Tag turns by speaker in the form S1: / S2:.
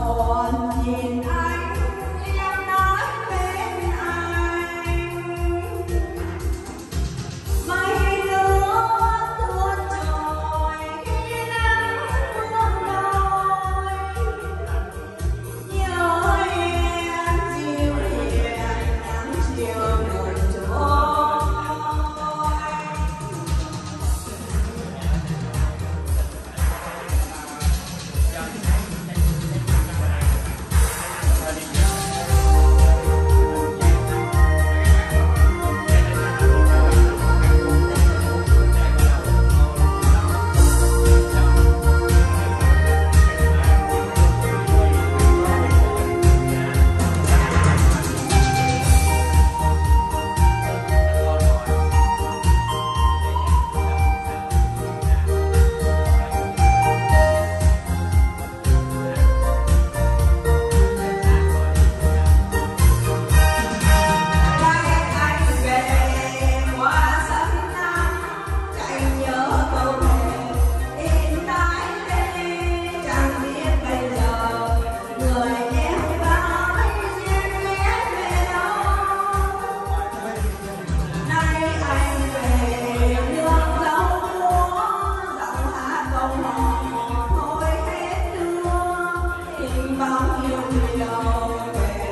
S1: on. you, we are.